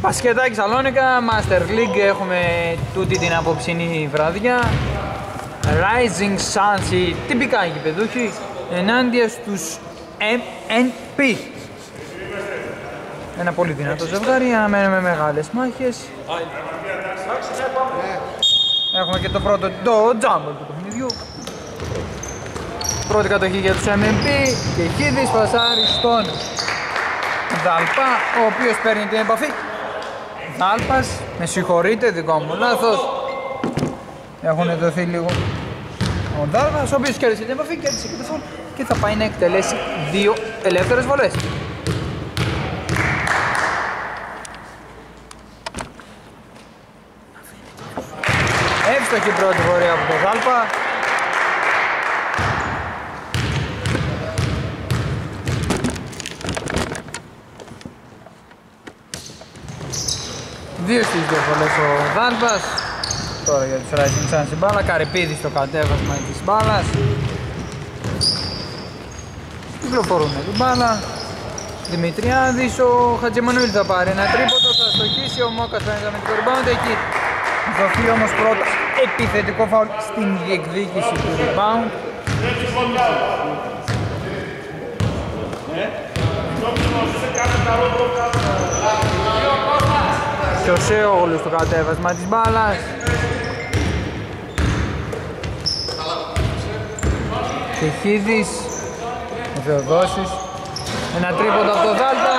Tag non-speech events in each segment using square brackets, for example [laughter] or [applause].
Πασκετάκι Σαλόνικα, Master League έχουμε τούτη την απόψινή βραδιά. Rising Suns, οι τυπικά γηπεδούχοι, ενάντια στους MNP. Ένα πολύ δυνατό ζευγάρι, αναμένουμε με μεγάλες μάχες. Έχουμε και το πρώτο, το jumble του παιχνιδιού. Πρώτη κατοχή για τους MNP και Χίδης πασάρι στον Δαλπά, ο οποίος παίρνει την επαφή. Δάλπας, με συγχωρείτε, δικό μου λάθος. Έχουν δοθεί λίγο ο Δάλπας, ο οποίος κέρδισε την επαφή, κέρδισε και το φόλ και θα πάει να εκτελέσει δύο ελεύθερες βολές. Εύστοχη πρώτη βορεία από τον Δάλπα. Δύο στις δύο φορές ο Δάλπας. Τώρα για τους Rising Suns η μπάλα. Καρυπίδη στο κατέβασμα της μπάλας. Κυκλοφορούν την μπάλα. Δημητριάδης, ο Χατζημανουήλ θα πάρει ένα τρίποτο, θα στοχίσει, ο Μόκας θα είναι με την rebound εκεί. Δοθεί όμως πρώτα επιθετικό φάουλ στην διεκδίκηση του rebound. Και ο Σέογλου στο κατέβασμα της μπάλας. Τεχίδης, ο Θεοδόσης. Ένα τρίποντο από το Δάλτα,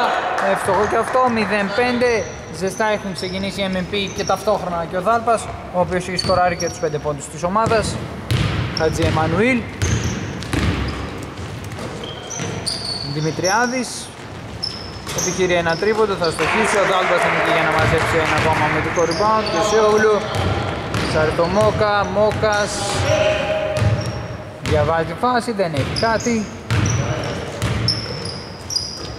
εύστοχο και αυτό, 0-5. Ζεστά έχουν ξεκινήσει οι MMP και ταυτόχρονα και ο Δάλπας, ο οποίος έχει σκοράρει και τους 5 πόντους της ομάδας. Χατζη Εμμανουήλ. Δημητριάδης. Επιχειρεί ένα τρίποντο, θα στοχίσει. Ο Δάλπας είναι εκεί για να μαζέψει ένα ακόμα με το rebound. Και ο Σιόγλου. Σαρτομόκα, Μόκας. Διαβάζει τη φάση, δεν έχει κάτι.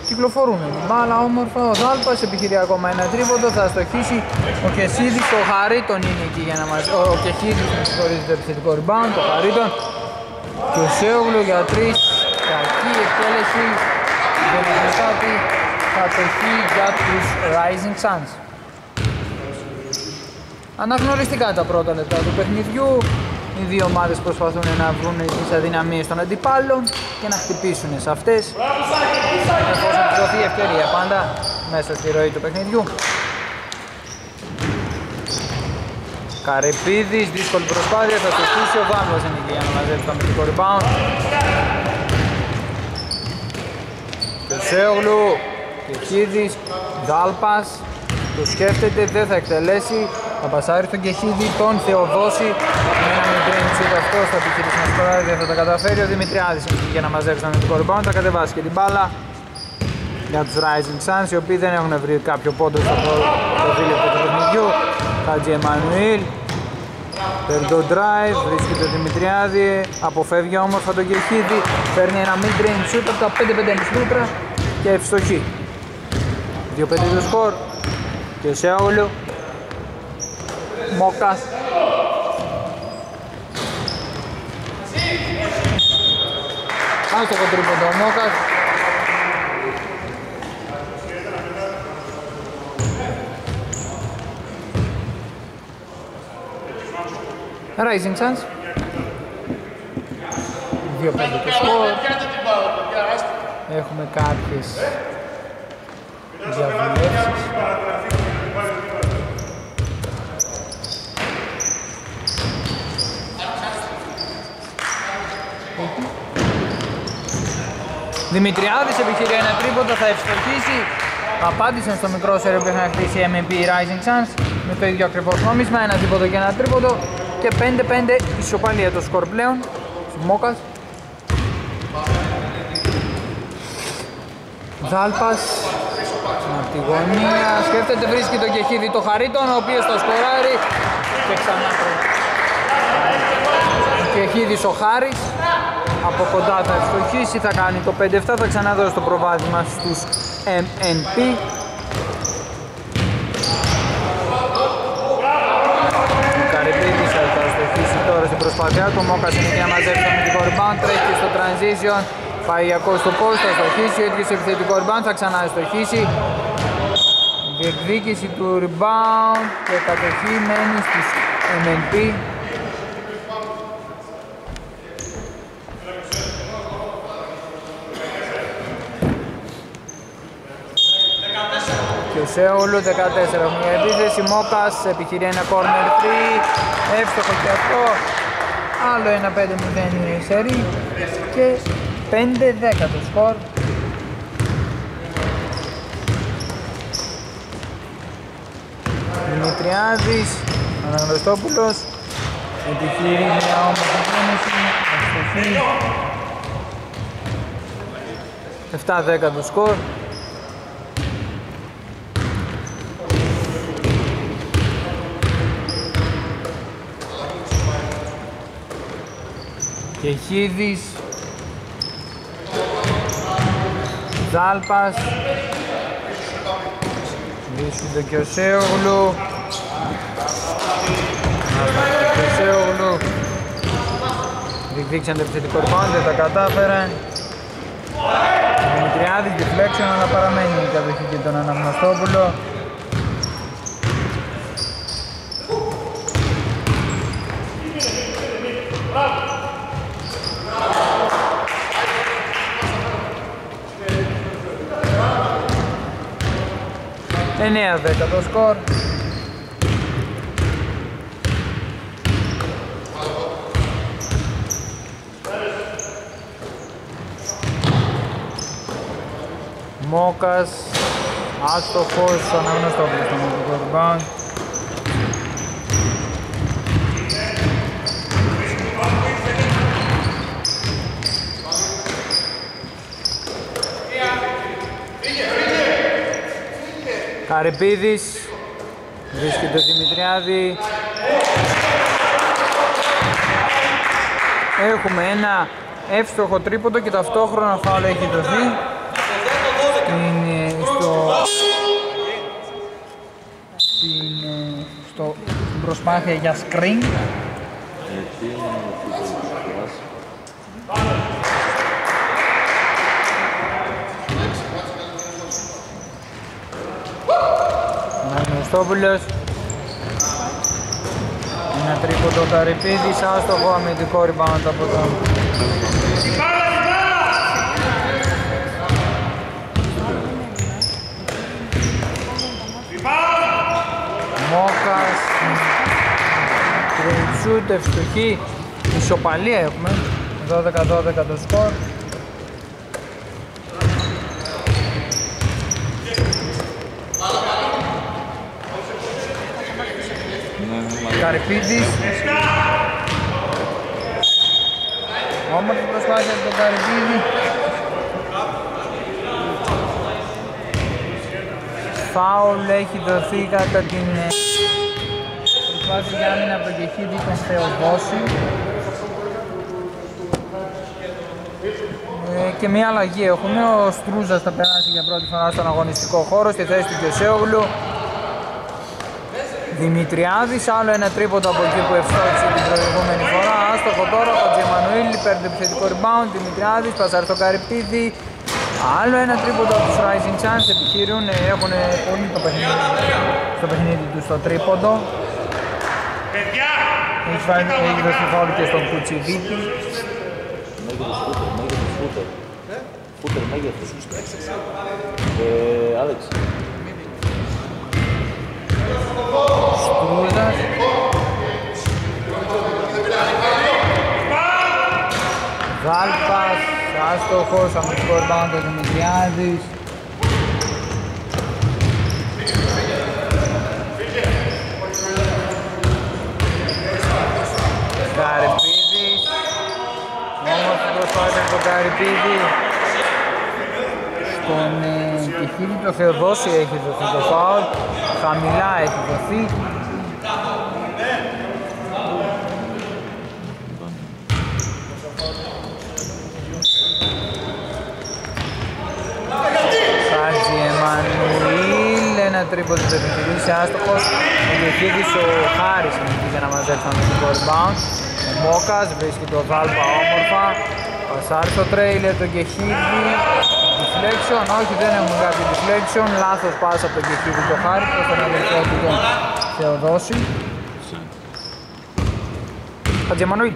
Κυκλοφορούν την μπάλα όμορφα, ο Δάλπας επιχειρεί ακόμα ένα τρίποντο, θα στοχίσει ο Κεσίδης, ο Χαρίτον είναι εκεί για να μας... Ο, ο Κεχίδης με συγχωρίζει το επιθετικό rebound, το Χαρίτον και ο Σέογλου για τρεις, κακή εκτέλεση, δεν είναι κάτι, κατοχή για τους Rising Suns. Αναγνωριστικά τα πρώτα λεπτά του παιχνιδιού, οι δύο ομάδες προσπαθούν να βρουν τις αδυναμίες των αντιπάλων και να χτυπήσουν σε αυτές εφόσον τους δοθεί ευκαιρία πάντα μέσα στη ροή του παιχνιδιού. Καρεπίδης, δύσκολη προσπάθεια, θα το στήσει ο Βάνβας είναι εκεί για να μαζέψει το αμυντικό rebound. Και ο Σέογλου, και Χίδης, Δάλπας, το σκέφτεται, δεν θα εκτελέσει, θα πασάρει στον Κεχίδη, τον Θεοδόση. Με ένα μικρή shoot αυτό θα επιχειρήσει να σκοράρει, δεν θα τα καταφέρει. Ο Δημητριάδης για να μαζέψει ένα μικρό rebound, θα κατεβάσει και την μπάλα για τους Rising Suns οι οποίοι δεν έχουν βρει κάποιο πόντο στο προφίλιο του παιχνιδιού. Χατζη Εμμανουήλ παίρνει το drive, βρίσκει τον Δημητριάδη αποφεύγει όμορφα τον Κεχίδη παίρνει ένα mid-range shoot από τα 5-5 μέτρα και ευστοχή 2-5 το σκορ και σε όλο Μόκας. Άστοχο τρίποντο ο Μόκας. Rising Suns 2-5 το σκορ. Έχουμε κάποιες διαβουλεύσεις Δημητριάδης επιχειρεί ένα τρίποντο, θα ευστοχίσει. Απάντησαν στο μικρό σερίο που είχαν χτίσει η MMP Rising Suns με το ίδιο ακριβώς νόμισμα, ένα τρίποντο και ένα τρίποντο και 5-5 ισοπαλία το σκορ πλέον. Μόκας. Δάλπας από τη γωνία, σκέφτεται βρίσκει το Κεχίδη το Χαρίτον, ο οποίος το σκοράρει. Και ξανά Κεχίδης ο Χάρης. Από κοντά θα ευστοχίσει, θα κάνει το 5-7, θα ξαναδώσει το προβάδισμα στους MNP. Ο Καρυπίδης θα ευστοχίσει τώρα στην προσπάθειά του, ο Μόκας είναι για να μαζέψει το αμυντικό rebound, τρέχει στο transition, πάει για στο post, θα στοχίσει, ο ίδιος επιθετικό rebound, θα ξανά ευστοχίσει. διεκδίκηση του rebound και κατοχή μένει στους MNP. Και σε όλου 14 έχουμε για επίθεση, Μόκας επιχειρεί ένα corner 3, εύστοχο και αυτό, άλλο ένα 5-0 σερί και 5-10 το σκορ. Δημητριάδης, Αναγνωστόπουλος, επιχειρεί μια όμορφη κίνηση, ευτοχή. 7-10 το σκορ. Και Χίδης, Ζάλπας, βρίσκεται και ο Σέογλου, και ο Σέογλου, διεκδίκησαν το επιθετικό rebound, δεν τα κατάφεραν. Ο Δημητριάδης deflection αλλά παραμένει η κατοχή και τον Αναγνωστόπουλο. Εννέα δέκα το σκορ. Μόκας, άστοχος, αναγνωστόπουλος στο μοντικό rebound. Καρυπίδης, βρίσκεται ο Δημητριάδη. Έχουμε ένα εύστοχο τρίποντο και ταυτόχρονα φάουλ έχει δοθεί. Προσπάθεια για screen. Αναγνωστόπουλος Ένα τρίποντο Καρυπίδης, άστοχο αμυντικό rebound από τον Μόκας Τριτσούτ, ευστοχή Ισοπαλία έχουμε. 12-12 το σκορ. Καρυπίδης. Όμορφη προσπάθεια από τον Καρυπίδη. Φάουλ έχει δοθεί κατά την ε, προσπάθεια για άμυνα από τον Κεχίδη τον Θεοδόση Ε, και μια αλλαγή έχουμε, ο Στρούζας θα περάσει για πρώτη φορά στον αγωνιστικό χώρο στη θέση του Κεσέογλου Δημητριάδης, άλλο ένα τρίποντο από εκεί που ευστόχησε την προηγούμενη φορά. Άστοχο τώρα, ο Τζεμανουήλ παίρνει το επιθετικό rebound. Δημητριάδης, πασάρει στο Καρυπίδη. Άλλο ένα τρίποντο από τους Rising Chance, επιχειρούν, έχουν πολύ το παιχνίδι, στο παιχνίδι τους στο τρίποντο. Έχει, φάει, έχει δώσει φάουλ και στον Κουτσιδίτη. Μέγεθος φούτερ, μέγεθος φούτερ. Φούτερ μέγεθος. Ε, Άλεξ, Στρούζας. Γάλπας, άστοχος, αμυντικός rebound ο Δημητριάδης. Καρυπίδης. Όμορφη προσπάθεια από τον Καρυπίδη. Στον ε, Κιχίλη το Θεοδόση έχει δοθεί το φάουλ. Χαμηλά έχει δοθεί. Χάτζη Εμμανουήλ, ένα τρίποντο του επιχειρήσει άστοχος. Ο Διοχίδης ο Χάρης είναι για να μαζέψει το αμυντικό rebound. Ο Μόκας βρίσκει το Βάλπα όμορφα. Πασάρει στο τρέιλερ τον Κεχίδη. deflection, όχι δεν έχουμε κάποιο deflection, λάθος πάσα από τον Κεχίδη το Χάρης προς τον αδελφό του τον Θεοδόση. Χατζιαμανουήλ.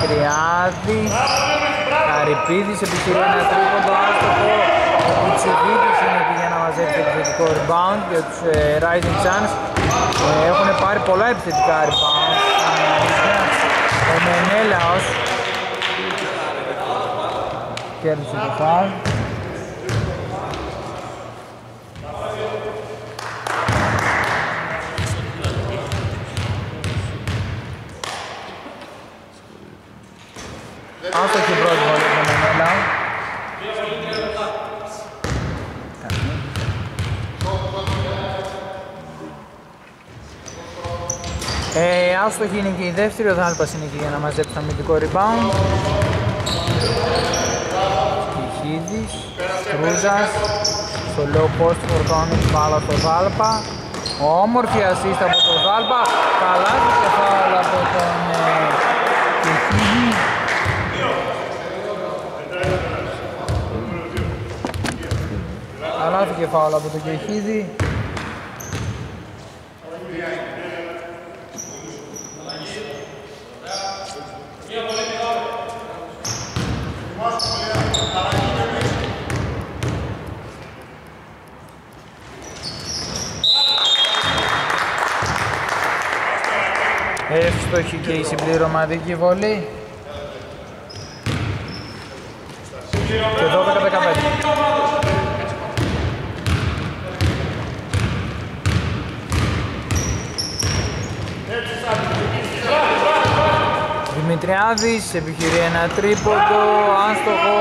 Δημητριάδης Καρυπίδης επιχειρεί ένα τρίποντο άστοχο ο Κουτσιδίτης είναι εκεί για να μαζέψει το επιθετικό rebound για τους ε, Rising Suns ε, έχουν πάρει πολλά επιθετικά rebound ο Μενέλαος. Κέρδισε το foul Άστοχη πρώτη βολή από τον Μενέλαο Ε, άστοχη είναι και η δεύτερη, ο Δάλπας είναι εκεί για να μαζέψει το αμυντικό rebound. Κυχίδης, Στρούζας, στο low post φορτώνει την μπάλα στο Δάλπα. Όμορφη assist από τον Δάλπα, καλά το κεφάλαιο από τον ε, Κυχίδη. Καλά το κεφάλαιο από τον Κεχίδη. Εύστοχη και η συμπληρωματική βολή. Και 12-15. Δημητριάδης επιχειρεί ένα τρίποντο, άστοχο.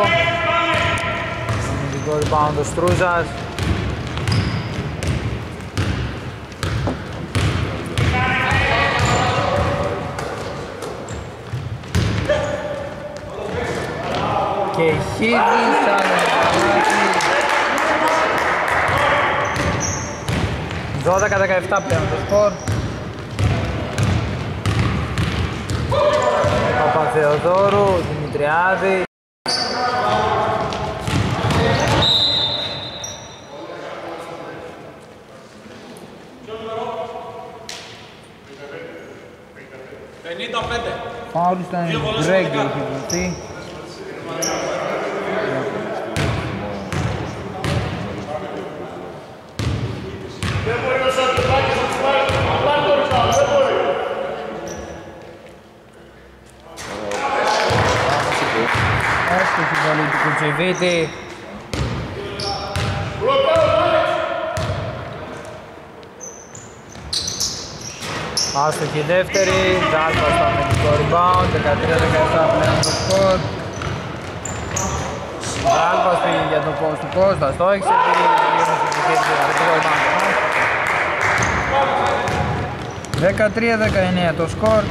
Αμυντικό rebound ο Στρούζας. Και Χίδης, άλλο ένα 12-17 πλέον το σκορ. Παπαθεοδόρου, Δημητριάδη. Φάουλ στον Γκρέγκ έχει δοθεί. Έστοχη βολή του Κουτσιβίτη. Άστοχη δεύτερη, Ζάλπα στο αμυντικό rebound, 13-17 πλέον το σκορ. Ζάλπας πήγε για το post του post, θα στόχισε, πήγε γύρω στο επιχείρηση του αμυντικό rebound. 13-19 το σκορ.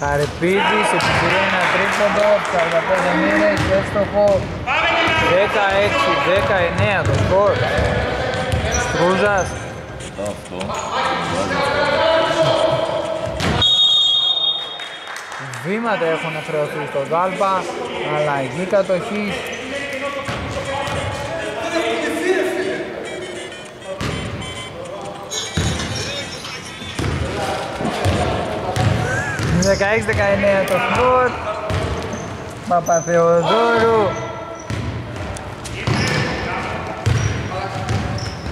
Καρυπίδης επιχειρεί ένα τρίποντο, 45 μήνες και έστοχο 16-19 το σκορ. Στρούζας. Σωστά αυτό. Βήματα έχουν χρεωθεί στο Δάλπα, αλλαγή κατοχής. Δεκαέξι δεκαεννέα το σκορ. Παπαθεοδόρου.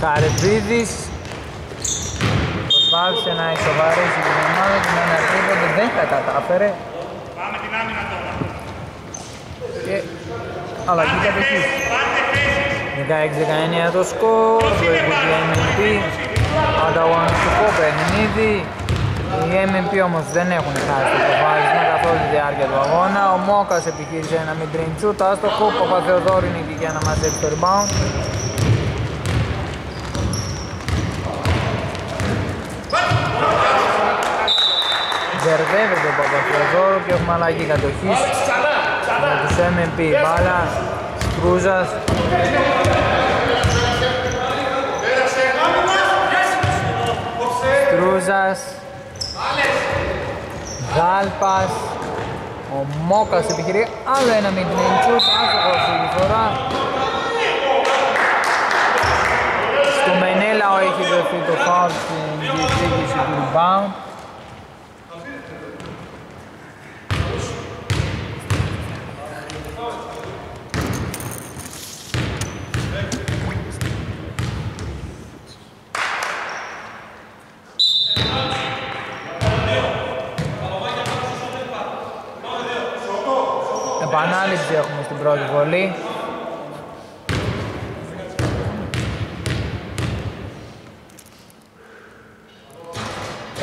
Καρυπίδης. Προσπάθησε να ισοβαρήσει την ομάδα του με ένα τρίποντο, δεν τα κατάφερε. Πάμε την άμυνα τώρα. και αλλαγή κατοχής. 16-19 το σκορ, βλέπω η MMP, ανταγωνιστικό παιχνίδι. Οι MMP όμως δεν έχουν χάσει το προβάδισμα καθ' όλη τη διάρκεια του αγώνα. Ο Μόκας επιχείρησε ένα midrange shoot, άστοχο, ο Παπαθεοδόρου είναι εκεί για να μαζέψει το rebound. Μπερδεύεται ο Παπαθεοδόρου και έχουμε αλλαγή κατοχής. για τους MMP. Μπάλα, Κρούζας. Κρούζας. Δάλπας. Ο Μόκας επιχειρεί άλλο ένα mid-range shoot, άστοχος η φορά. Στο Μενέλαο έχει δοθεί το foul στην διεκδίκηση του rebound. Επανάληψη έχουμε στην πρώτη βολή.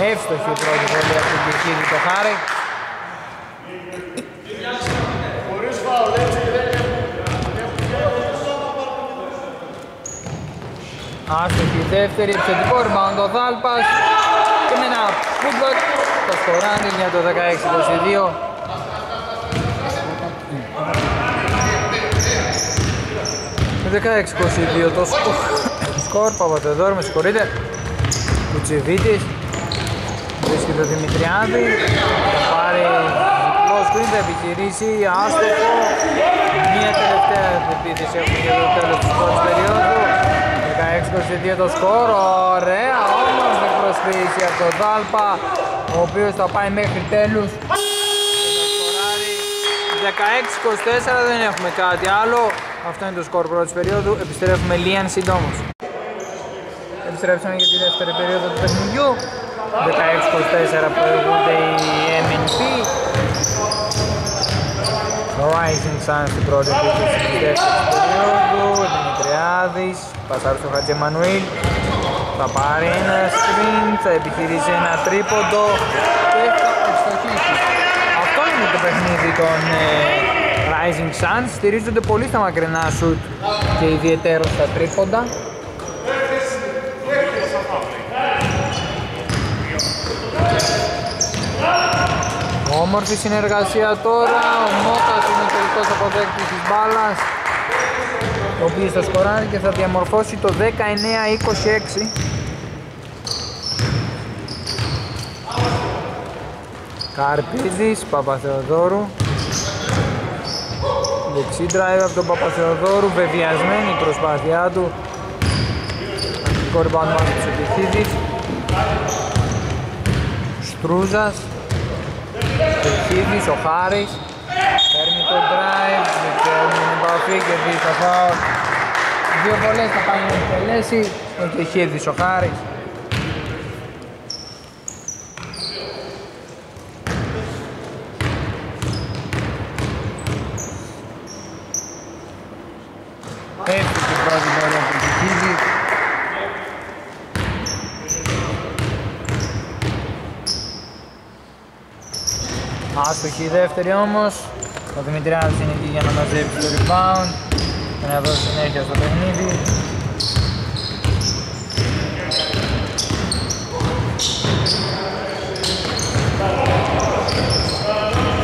Εύστοχη η πρώτη βολή από τον Κυρκίδη το Χάρη. Άστοχη η δεύτερη, επιθετικό rebound ο Δάλπας και με ένα putback το σκοράνι για το 16-22. 16-22 το σκορ, σκορ Παπατεδόρου, με συγχωρείτε. Κουτσιβίτης, βρίσκει το Δημητριάδη, θα πάρει διπλό σκριν, θα επιχειρήσει, άστοχο. Μία τελευταία επίθεση έχουμε για το τέλος της πρώτης περίοδου. 16-22 το σκορ, ωραία, όμορφη προσποίηση από τον Δάλπα, ο οποίος θα πάει μέχρι τέλους. 16-24 δεν έχουμε κάτι άλλο. Αυτό είναι το σκορ πρώτης περίοδου. Επιστρέφουμε λίαν συντόμως. Επιστρέψαμε για τη δεύτερη περίοδο του παιχνιδιού. 16-24 προηγούνται οι MNP. Ο Rising Sun στην πρώτη επίθεση της δεύτερης περίοδου. Ο Δημητριάδης, πασάρει στο Χατζε Μανουήλ. Θα πάρει ένα screen, θα επιχειρήσει ένα τρίποντο και θα ευστοχίσει. Αυτό είναι το παιχνίδι των ε, Rising Suns. Στηρίζονται πολύ στα μακρινά σουτ και ιδιαίτερο στα τρίποντα. Όμορφη συνεργασία τώρα, ο Μόκας είναι ο τελικός αποδέκτης της μπάλας ο οποίος θα σκοράρει και θα διαμορφώσει το 19-26 Καρπίδης, Παπαθεοδόρου Δεξί drive από τον Παπαθεοδόρου, βεβαιασμένη η προσπάθειά του. Αρχικό rebound μας του Επιτίδης Στρούζας. Επιτίδης, ο Χάρης. Παίρνει το drive, δεν την επαφή και δει το foul Δύο βολές θα πάει να εκτελέσει ο Κεχίδης, ο Χάρης Πέφτει την πρώτη βολή από τον Κεχίδη Άστοχη η δεύτερη όμως. Ο Δημητριάδης είναι εκεί για να μαζέψει το rebound και να δώσει συνέχεια στο παιχνίδι.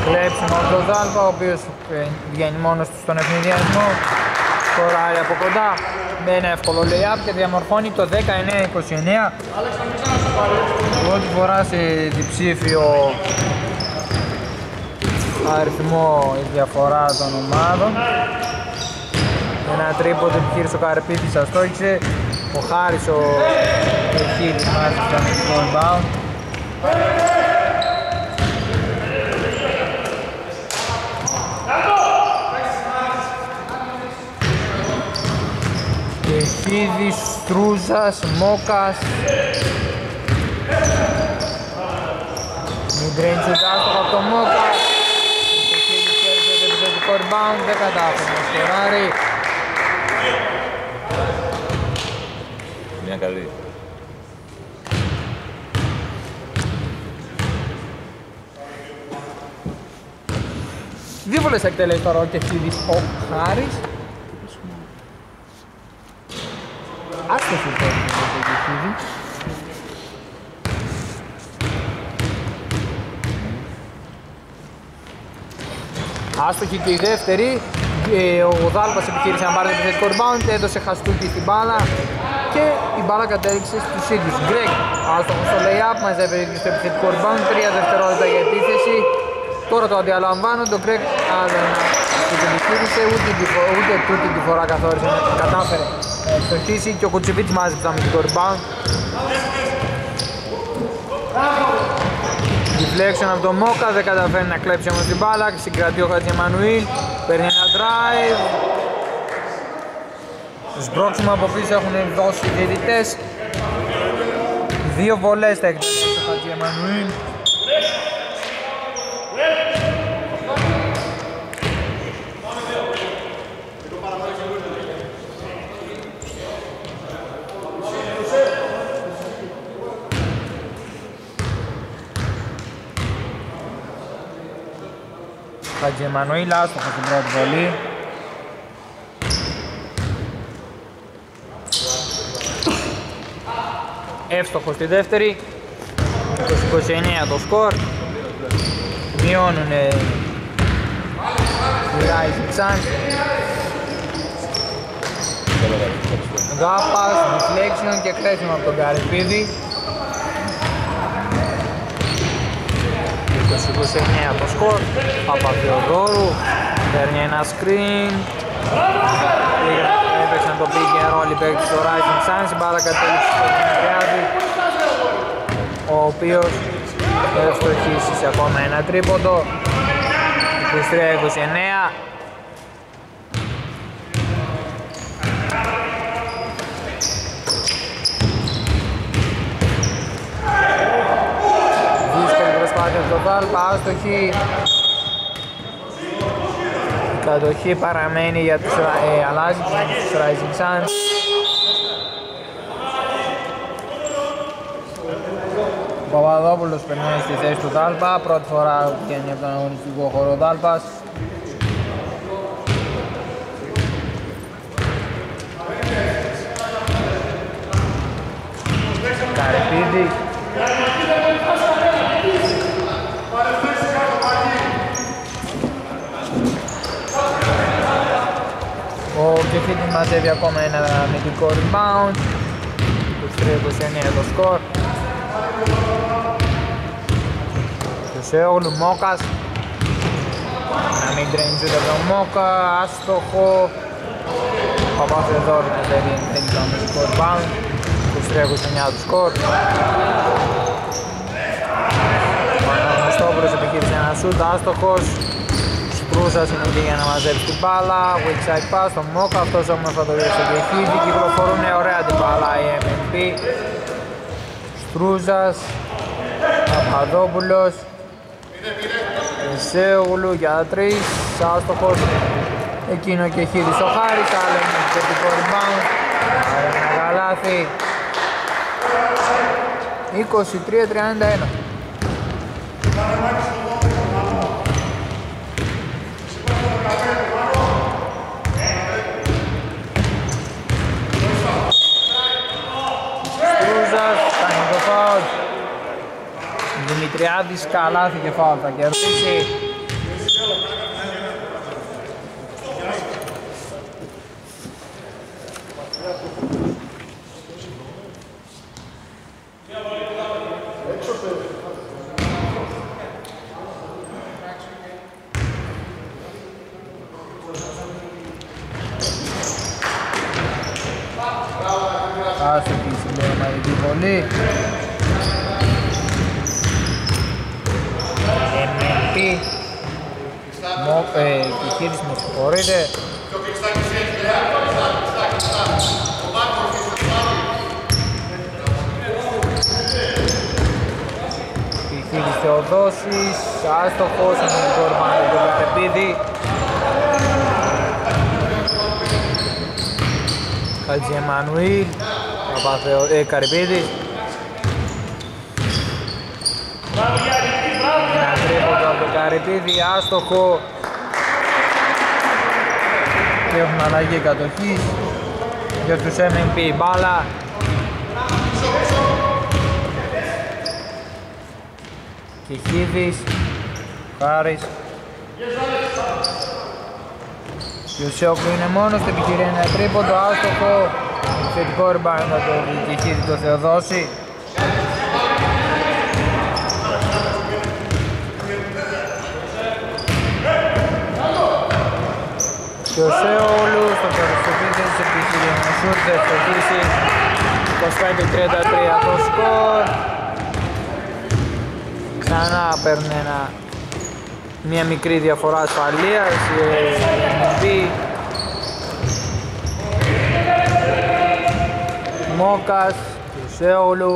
Κλέψιμο από τον Δάλπα, ο οποίος ε, βγαίνει μόνος του στον ευνηδιασμό. Σκοράρει από κοντά με ένα εύκολο lay-up και διαμορφώνει το 19-29. Πρώτη φορά σε διψήφιο αριθμό η διαφορά των ομάδων. Ένα τρίποντο επιχείρησε ο Καρπίδης αστόχησε. Ο Χάρης ο Εχίδης μάζεψε το rebound. Εχίδης, Στρούζας, Μόκας Midrange άστοχο από το Μόκας Ο Εχίδης κέρδισε το επιθετικό rebound, δεν κατάφερε να σκοράρει Μια καλή. Δύο φορές θα εκτελέσει τώρα ο Κεχίδης ο Χάρης Άστοχη η πρώτη φορά του Κεχίδη Άστοχη και η δεύτερη. Ε, Ο Δάλπας επιχείρησε να πάρει το επιθετικό rebound, έδωσε χαστούκι στην μπάλα και η μπάλα κατέληξε στους ίδιους. Γκρέγκ, άστοχος στο lay-up, μαζεύει το επιθετικό rebound, 3 δευτερόλεπτα για επίθεση. Τώρα το αντιαλαμβάνω, το Γκρέγκ αλλά δεν το επιχείρησε, ούτε, τη φο- ούτε τούτη τη φορά καθόρισε, κατάφερε να ευστοχίσει και ο Κουτσεβίτς μάζεψε το αμυντικό rebound. Deflection από το Μόκα, δεν καταφέρει να κλέψει όμως την μπάλα, συγκρατεί ο Χατζημανουήλ, παίρνει ένα drive. Σμπρώξιμο από πίσω έχουν δώσει οι διαιτητές. Δύο βολές θα εκτελέσει ο Χατζημανουήλ. Χατζημανουήλ άστοχο στην πρώτη βολή. Εύστοχος στη δεύτερη. 29 το σκορ. Μειώνουν οι Rising Suns. Γάπας, deflection και κλέψιμο από τον Καρυπίδη. 29 το σκορ. Παπαθεοδόρου παίρνει ένα screen. Έπαιξαν το pick and roll οι παίκτες στο Rising Suns. Η μπάλα κατέληξε στο Δημητριάδη ο οποίος θα ευστοχίσει σε ακόμα ένα τρίποντο. 23-29. Δύσκολη προσπάθεια στο Δάλπα, άστοχη. Η κατοχή παραμένει για τους, ε, αλλάζει τους Rising Suns. Ο Παπαδόπουλος περνάει στη θέση του Δάλπα, πρώτη φορά βγαίνει από τον αγωνιστικό χώρο ο Δάλπας. Καρυπίδη. Ο Κεφίτης μαζεύει ακόμα ένα αμυντικό rebound. 23-29 το σκορ. Σεόγλου Μόκας. Να μην τρέμει ούτε το Μόκα, άστοχο. Παπαθεδόρου που θέλει θέλει το αμυντικό rebound. 23-29 του σκορ. Ο Αναγνωστόπουλος επιχείρησε ένα σούτ, άστοχος Σπρούσας είναι εκεί για να μαζέψει την μπάλα. Weak side pass στο Μόκα, αυτός όμως θα το δει στο διεχείτη Κυκλοφορούν. Ωραία την μπάλα οι MMP Στρούζας Παπαδόπουλος Μεσέογλου για τρεις, άστοχος Εκείνο και χείρις ο Χάρης, άλλο είναι επιθετικό rebound. Άρα ένα καλάθι. 23-31 Στρούζας, κάνει το φάουλ Δημητριάδης καλάθι και φάουλ θα κερδίσει Άστοχη η συμπληρωματική βολή. MMP. Μο, ε, επιχείρηση με συγχωρείτε. Επιχείρηση Θεοδόσης, άστοχος, αμυντικό ρημάδι του Κατεπίδη. Χατζη Εμμανουήλ, Παπαθεο... ε, Καρυπίδης. Ένα τρίποντο από τον Καρυπίδη, άστοχο. Και έχουμε αλλαγή κατοχής για τους MMP μπάλα. Κιχίδης, Χάρης, Και ο Σιόκλου είναι μόνος, το επιχειρεί ένα τρίποντο, άστοχο. Θετικό rebound θα το διοικηθεί το Θεοδόση. Και ο Σεόλου στο τέλος της επίθεσης επιχειρεί ένα σουτ, θα ευστοχίσει 25-33 το σκορ. Ξανά παίρνουν ένα, μια μικρή διαφορά ασφαλείας, η Μόκας, του Σέολου.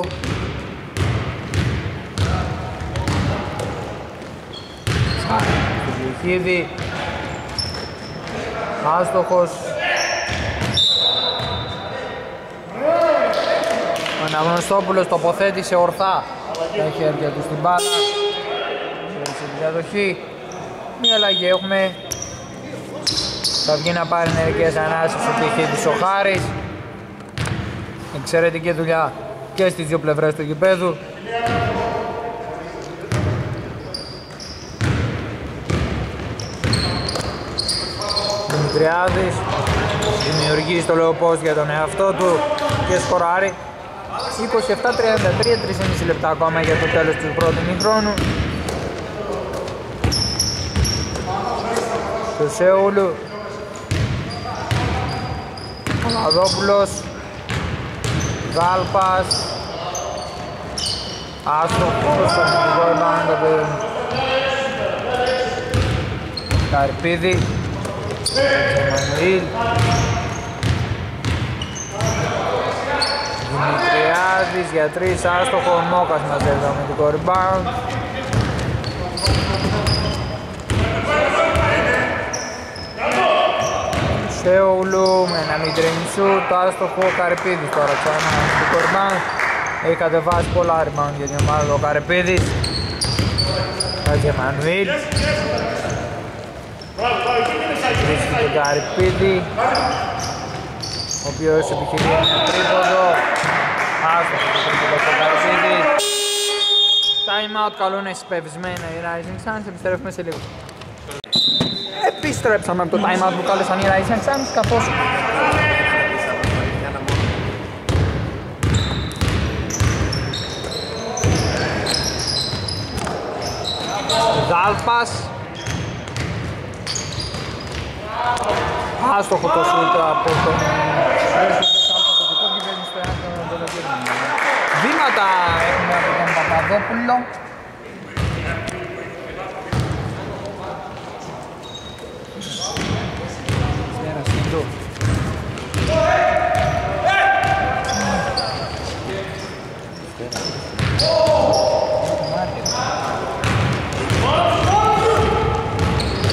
Του Διοχίδη. Άστοχος. Ο Αναγνωστόπουλος τοποθέτησε ορθά τα χέρια του στην μπάλα. Σε τη διαδοχή. Μία αλλαγή έχουμε. Θα βγει να πάρει μερικές ανάσες ο Τυχίδης ο Χάρης. Εξαιρετική δουλειά και στις δύο πλευρές του γηπέδου. Δημητριάδης δημιουργεί στο λέω για τον εαυτό του και σκοράρει 27-33, 3,5 λεπτά ακόμα για το τέλος του πρώτου μηχρόνου. Το Σεούλου Καλαδόπουλος Γάλπας. Άστοχος στο αμυντικό rebound από τον Καρπίδη. Εμμανουήλ. Δημητριάδης για τρεις. Άστοχο ο Μόκας μαζεύει το αμυντικό rebound Σέουλου με ένα midrange shoot, το άστοχο Καρπίδης τώρα ξανά στο κορμάν. Έχει κατεβάσει πολλά rebound για την ομάδα του Καρπίδης. Χατζη Εμμανουήλ. Βρίσκει τον Καρπίδη, ο οποίος επιχειρεί ένα τρίποδο. Άστοχο το τρίποδο στο Καρπίδη. Time out, καλό είναι συμπευσμένα οι Rising Suns, επιστρέφουμε σε λίγο. Επιστρέψαμε από το time out που κάλεσαν οι Rising Suns καθώς Δάλπας. Άστοχο το σούτ από τον Βήματα έχουμε από τον Παπαδόπουλο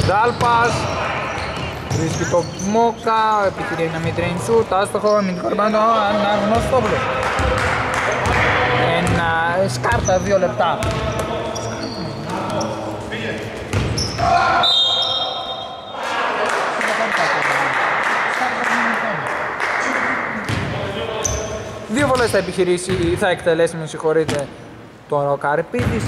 Δάλπας βρίσκει το Μόκα, επιχειρεί ένα midrange shoot, άστοχο, αμυντικό rebound, Αναγνωστόπουλος. Ένα σκάρτα, δύο λεπτά. Δύο βολές θα επιχειρήσει, θα εκτελέσει, με συγχωρείτε, τώρα ο Καρπίδης.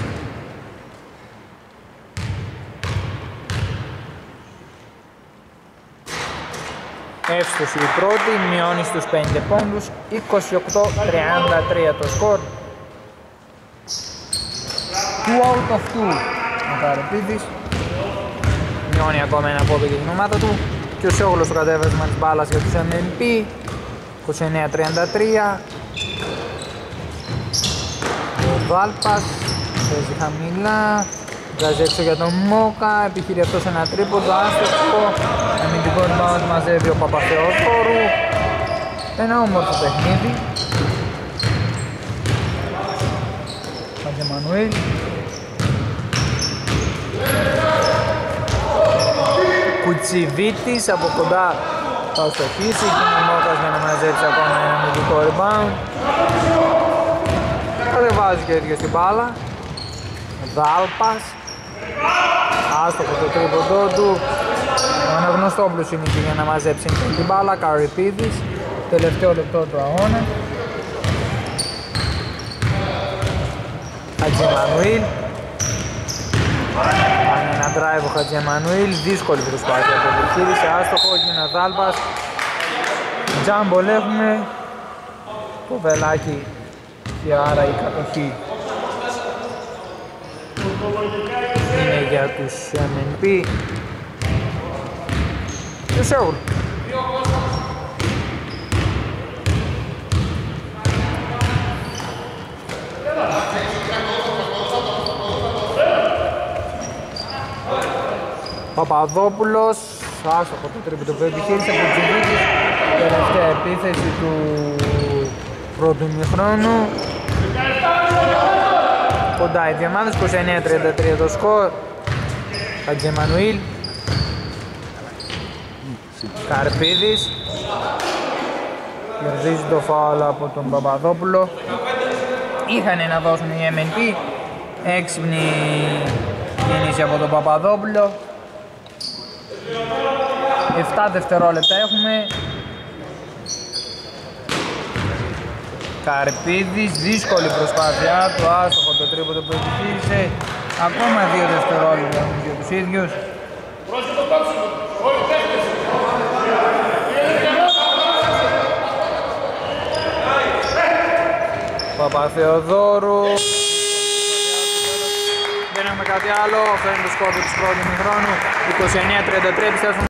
Εύστοχη η πρώτη, μειώνει στους 5 πόντους, 28-33 το σκορ. 2 out of 2 ο Καρπίδης. Μειώνει ακόμα ένα πόδι για την ομάδα του. Και ο Σόγλος στο κατέβασμα της μπάλας για τους MMP. 29-33. Ο Βάλπας παίζει χαμηλά. Βγάζει έξω για τον Μόκα, επιχειρεί αυτός ένα τρίποντο, άστοχο. Αμυντικό rebound μαζεύει ο Παπαθεόφορου. Ένα όμορφο παιχνίδι. Μανουήλ. Κουτσιβίτης από κοντά θα στοχίσει και ο Μόκας για να μαζέψει ακόμα ένα αμυντικό rebound. Κατεβάζει και ίδιο στην μπάλα. Δάλπας. Άστοχο το τρίποντό του. Ο Αναγνωστόπουλος είναι εκεί για να μαζέψει την μπάλα. Καρυπίδης. Τελευταίο λεπτό του αγώνα. Χατζημανουήλ. Πάνε να drive ο Χατζιαμανουήλ, δύσκολη προσπάθεια από επιχείρηση, άστοχο, Γιώνα Δάλπας. Τζάμπολ έχουμε, το βελάκι και άρα η κατοχή είναι για τους MNP. Και Σεούλ. Παπαδόπουλος, άσοχο το τρίπο που επιχείρησε από Τζιβίκης, τελευταία επίθεση του πρώτου ημιχρόνου. Κοντά οι δύο ομάδες, 29-33 το σκορ. Χατζεμανουήλ. Καρπίδης. Κερδίζει το φάουλ από τον Παπαδόπουλο. Είχαν να δώσουν οι MNP. Έξυπνη κίνηση από τον Παπαδόπουλο. 7 δευτερόλεπτα έχουμε. Καρπίδης, δύσκολη προσπάθειά του, άστοχο το τρίποντο που επιχείρησε. Ακόμα 2 δευτερόλεπτα έχουν για τους ίδιους. Παπαθεοδόρου. Δεν έχουμε κάτι άλλο. Αυτό είναι το σκόρ του πρώτου ημιχρόνου. 29-33 επιστρέφουμε.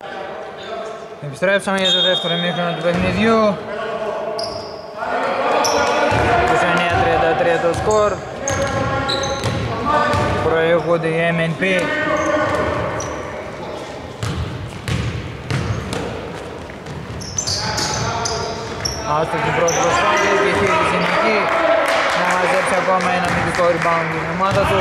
Επιστρέψαμε για το δεύτερο ημίχρονο του παιχνιδιού. 29-33 το σκορ. Προηγούνται οι MNP. Άστο την πρώτη προσπάθεια και έχει της συνεχή να μαζέψει ακόμα ένα μυθικό rebound για την ομάδα του.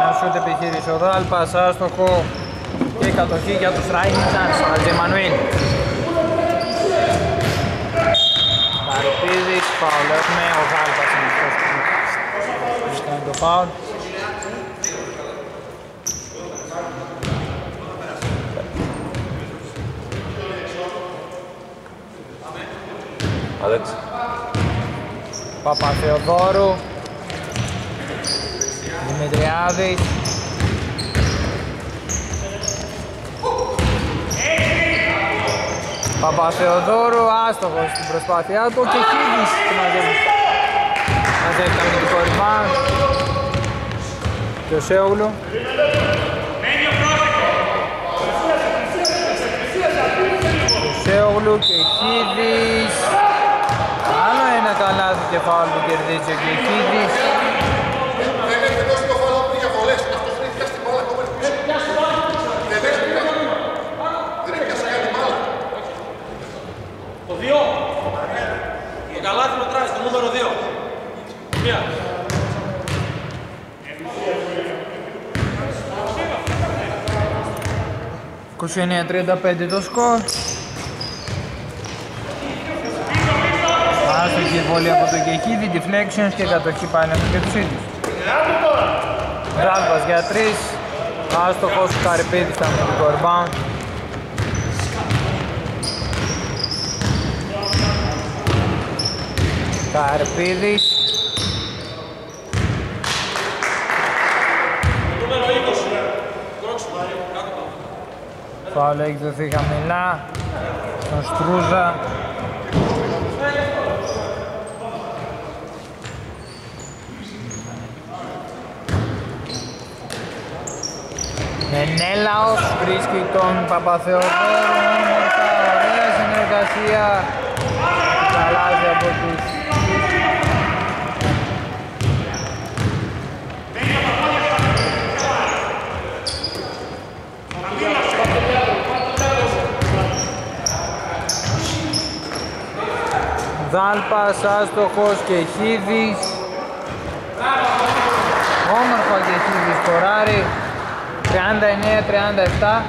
Ένα σούτ επιχείρησε ο Δάλπας, άστοχο και κατοχή για τους Rising Suns, Αλτζεμανουίν. Καρυπίδης, φάουλ έχουμε, ο Δάλπας είναι αυτός που κάνει το φάουλ. Αλέξη. Παπαθεοδόρου Δημητριάδης Παπαθεοδόρου άστοχος στην προσπάθειά του και Χίδης που μαζεύει. Μαζεύει το αμυντικό rebound και ο Σέογλου. Ο Σέογλου και Χίδης Άλλο ένα καλάθι και φάουλ που κερδίζει ο Κεχίδης. Δεν έχει δώσει το φάλο πριν για βολές. Αυτό δεν έχει πιάσει την μπάλα ακόμα πίσω. Δεν έχει πιάσει. Δεν έχει πιάσει καν την μπάλα. Το 2. Το καλάθι μετράει στο νούμερο 2. Μία. «29-35 το σκορ. Άστοχη βόλη από τον Κεχίδη, deflections και κατοχή πάλι από και τους ίδιους. Δάλπας για 3. Άστοχος Καρυπίδης ήταν με το rebound. Καρπίδης. Νούμερο 20. Κρόξιμο. Κάτω πάνω. Φάουλ έχει δοθεί χαμηλά στον Στρούζα. Μενέλαος βρίσκει τον Παπαθεοδόρου όμορφα, ωραία συνεργασία Καλάζει από τους Δάλπας, άστοχος και Χίδης. Όμορφα και Χίδης σκοράρει 39-37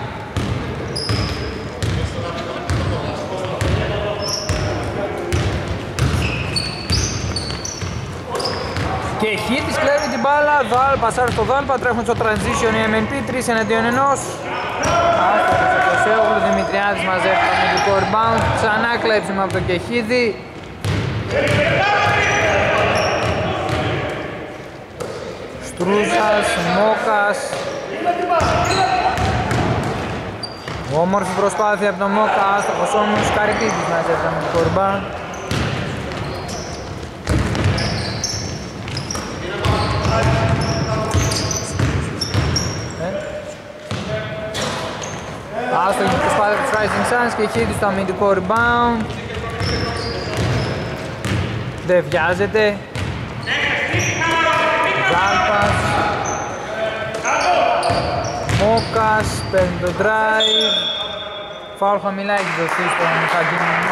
Και Χίδης κλέβει την μπάλα, Δάλ, πασάρει στο Δάλπα, τρέχουν στο transition οι MNP, 3 εναντίον ενός. Άστοχος από το Σέογλου, Δημητριάδης μαζεύει το αμυντικό rebound. Ξανά κλέψιμο από το Κεχίδη. Στρούσας, Μόκας. Όμορφη προσπάθεια από τον Μόκα, άστοχος όμως, Καρυπίδης μαζεύει το αμυντικό rebound. Άστοχη προσπάθεια του Rising Suns και χείδη στο αμυντικό rebound. Δεν βιάζεται. Ζάλπας. Μόκας, παίρνει το drive. Φάουλ χαμηλά έχει δοθεί στον Χαγκίνη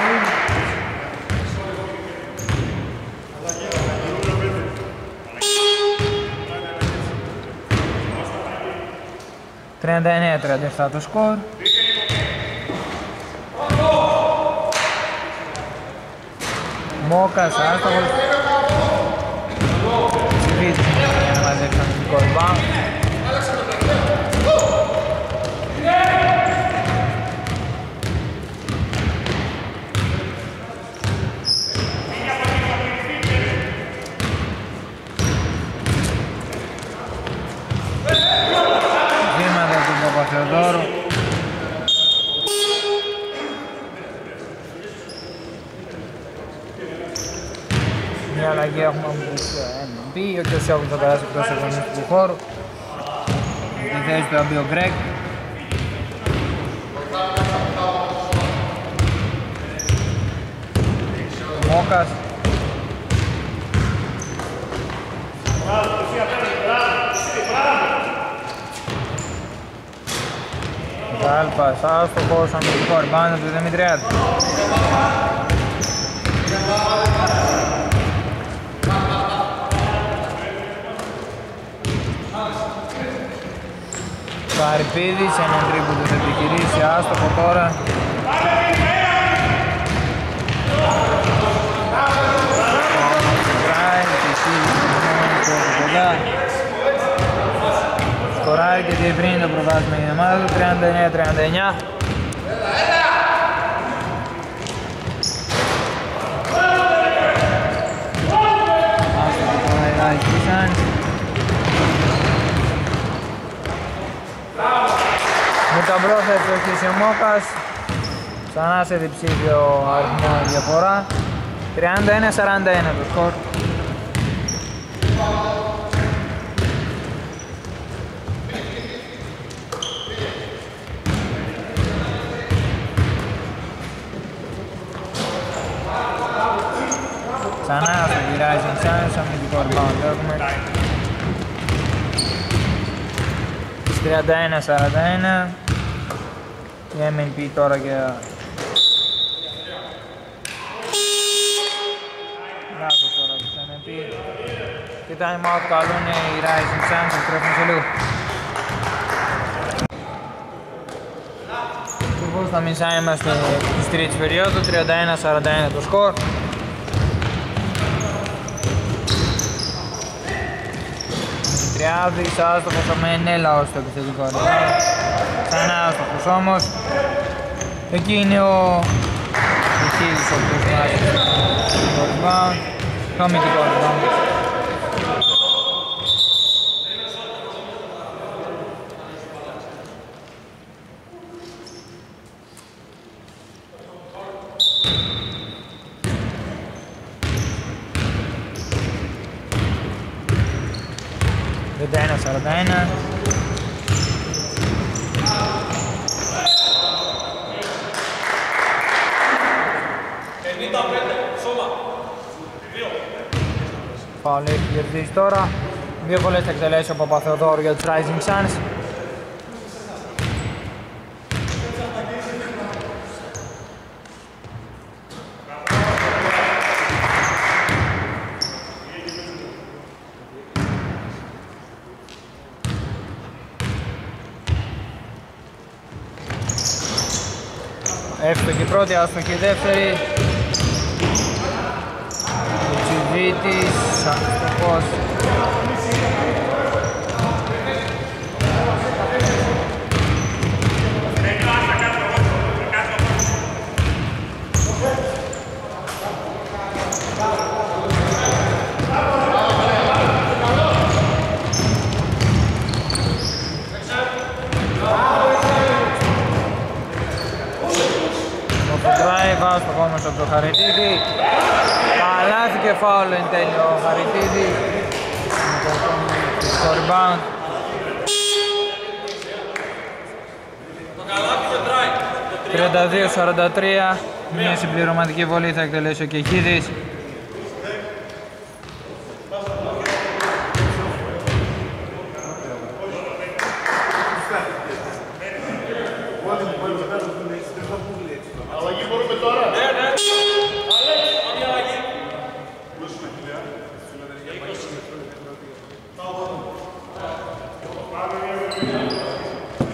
39-37 το σκορ. Μόκας, άστοχος. Ψηφίζει για να μαζέψει τον ειδικό rebound. Βήματα του Παπαθεοδόρου. Μια αλλαγή έχουμε από τους MB, ο Κιωσιόγλου θα περάσει εκτός αγωνιστικού χώρου. Στη θέση του θα μπει ο Γκρέκ. Μόκας. Ζάλπας, άστοχος, αμυντικό ριμπάνο του Δημητριάδη. Καρυπίδης, έναν τρίποντο θα επιχειρήσει, άστοχο τώρα. Σκοράρει και εκεί, λίγο κοντά. Σκοράρει και διευρύνει το προβάσμα για την ομάδα του, 39-39. Άστοχο τώρα η Ράις Κίσανς. Με τον μπρο θα επιλογήσει ο Μόκας. Ξανά σε διψήφιο αριθμό η διαφορά. 31-41 το σκορ. Ξανά στο γυράζει η Suns, αμυντικό rebound έχουμε. Στις 31-41 η MNP τώρα για Λάθος τώρα τους MNP και time out καλούν οι Rising Suns, επιστρέφουν σε λίγο. Λοιπόν, στα μισά είμαστε της τρίτης περίοδου, 31-41 το σκορ. Τριάδης, άστοχος ο Μενέλαος στο επιθετικό ρεπάου. Ξανά άστοχος όμως. Εκεί είναι ο Ιχίλης ο οποίος βάζει το rebound. Το αμυντικό rebound. Δενταένα, σαρανταένα. Φάουλ έχει κερδίσει τώρα. Δύο βολές θα εκτελέσει ο Παπαθεοδόρου για τους Rising Suns. Εύστοχη πρώτη, άστοχη δεύτερη μέσα δυστυχώς. Ο Φουντράιβα στο κόμμα του Χαριτίδη Καλάθι και φάουλ εν τέλει ο Χαριτίδη. Το rebound. Το καλάθι μετράει. 32-43. Μια συμπληρωματική βολή θα εκτελέσει ο Κεχίδης.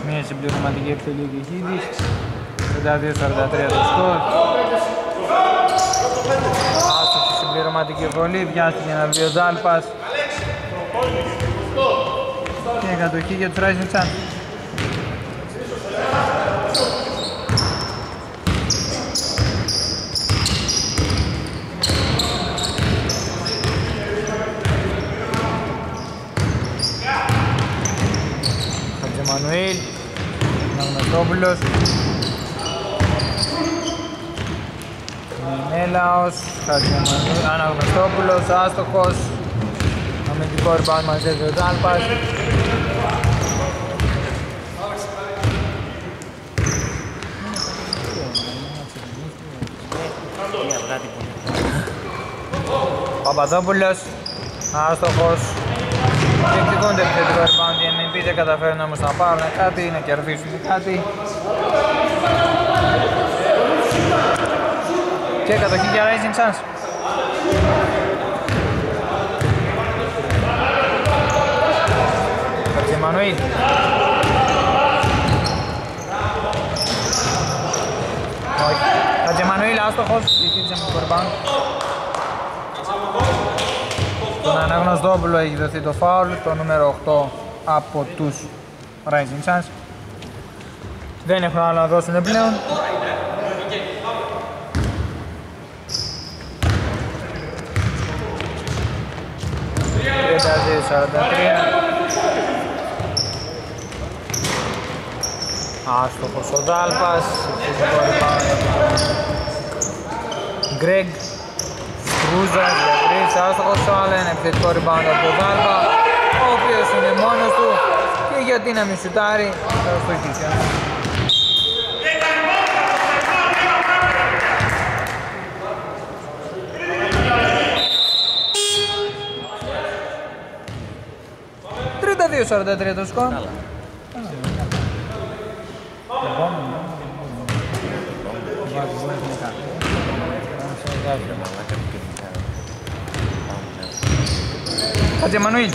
Μια συμπληρωματική εκτελεί ο Κεχίδης. 32-43 το σκορ. Άστοχη συμπληρωματική βολή, βιάστηκε να βγει ο Ζάλπας. Και κατοχή για τους Rising Sun. Χατζεμανουήλ, Ναγνωστόπουλος, Μινέλαος, Χατζεμανουήλ, Αναγνωστόπουλος, άστοχος, αμυντικό rebound μαζεύει ο Ζάλπας. Παπαδόπουλος, άστοχος, διεκδικούνται επιθετικό rebound, οι MNP δεν καταφέρουν όμως να πάρουν κάτι, να κερδίσουν κάτι. Και κατοχή για Rising Suns. Χατζημανουήλ. Όχι. Χατζημανουήλ άστοχος, διεκδίκησε με το rebound. Τον Αναγνωστόπουλο έχει δοθεί το φάουλ, το νούμερο 8 από τους Rising Suns. Δεν έχουν άλλο να δώσουν πλέον. Τριάντα 43 Άστοχος ο Δάλπας, φυσικό rebound από τον Γκρέγκ. Σκρούζα, Διατρής, άστοχος ο Άλεν, επιθετικό rebound από τον Δάλπα ο οποίος είναι μόνος του και γιατί να μην σουτάρει, θα στοχίσει. Τρίτα 2-43 το σκορ; Χατζεμανουήλ.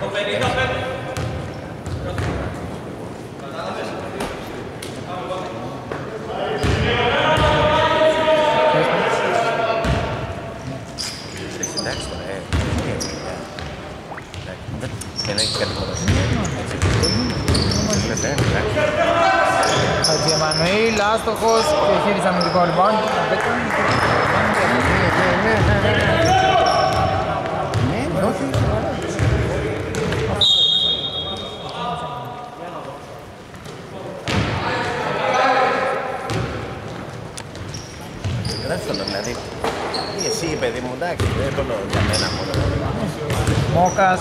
Το 55. Εντάξει τώρα, ε. τι είναι, ε. Εντάξει, δεν- Δεν έχει κάτι φωτοσύνη. Έτσι. Ε, εντάξει. Χατζεμανουήλ, άστοχος και χείρισε αμυντικό rebound. Ναι, όχι. Δεν θέλω, δηλαδή. ή Εσύ, παιδί μου, εντάξει, δεν θέλω για μένα μόνο. Μόκας.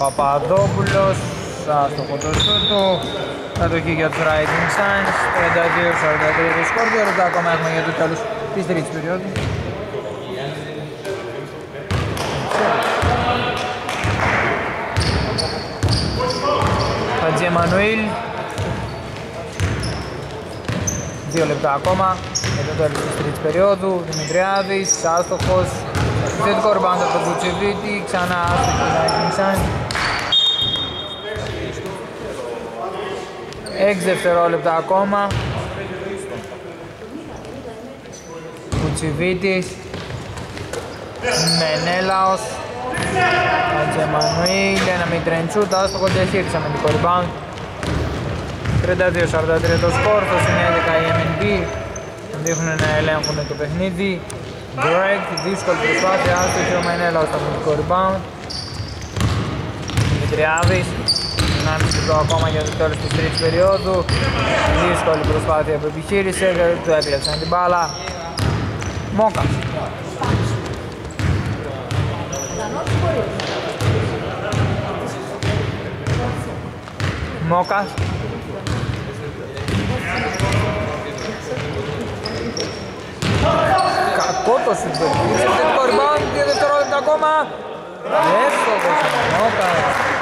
Παπαδόπουλος, άστοχο το σούτ του. Κατοχή για τους Rising Suns, 32-43 το σκορ. Δύο λεπτά ακόμα έχουμε για το τέλος της τρίτης περίοδου. Χατζη Εμμανουήλ. Δύο λεπτά ακόμα για το τέλος της τρίτης περίοδου. Δημητριάδης, άστοχος. Θετικό rebound από τον Κουτσεβίτη, ξανά άστοχη η Rising Suns. Έξι δευτερόλεπτα ακόμα. Κουτσιβίτης. Μενέλαος. Ατζεμανουήλ, ένα μητρεντσούτ, άστοχο διαχείρισα με την rebound. 32-43 το σκορ, στο σημείο 11 οι MNB δείχνουν να ελέγχουν το παιχνίδι. Greg, δύσκολη προσπάθεια, άστοχη ο Μενέλαος στο αμυντικό rebound. Δημητριάδης, 1,5 λεπτό ακόμα για το τέλος της τρίτης περίοδου. Δύσκολη προσπάθεια που επιχείρησε, δεν του έκλεψαν την μπάλα. Μόκας. Μόκας. Κακό το συμπεριφέρει. Το rebound, δύο δευτερόλεπτα ακόμα. Εύστοχος ο Μόκας.